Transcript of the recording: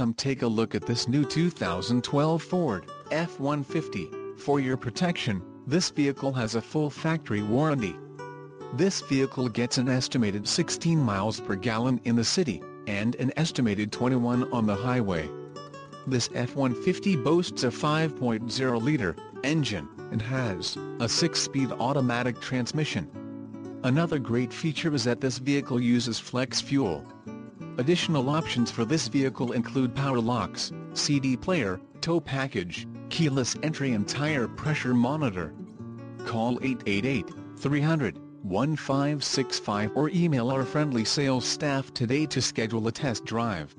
come take a look at this new 2012 Ford F-150. For your protection, this vehicle has a full factory warranty. This vehicle gets an estimated 16 miles per gallon in the city, and an estimated 21 on the highway. This F-150 boasts a 5.0-liter engine, and has a 6-speed automatic transmission. Another great feature is that this vehicle uses flex fuel. Additional options for this vehicle include power locks, CD player, tow package, keyless entry and tire pressure monitor. Call 888-300-1565 or email our friendly sales staff today to schedule a test drive.